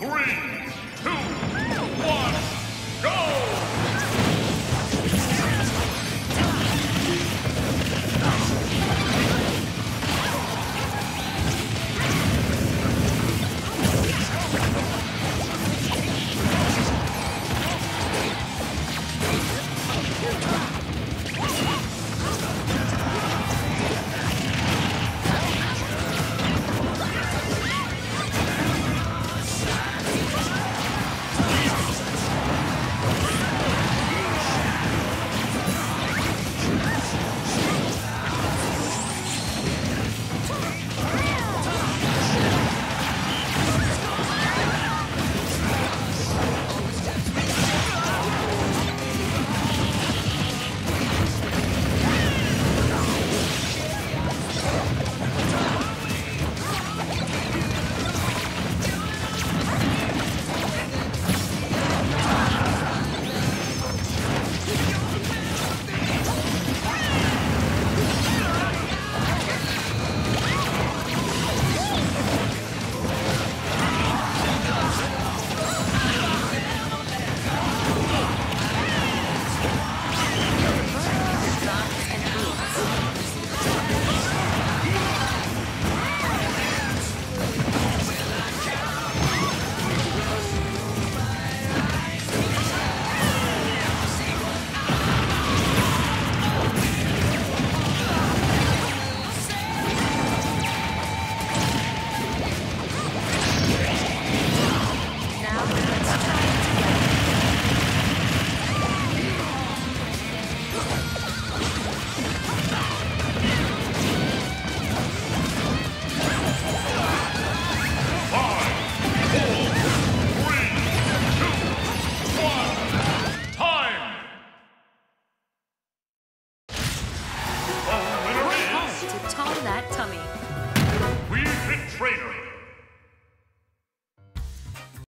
three, tone that tummy.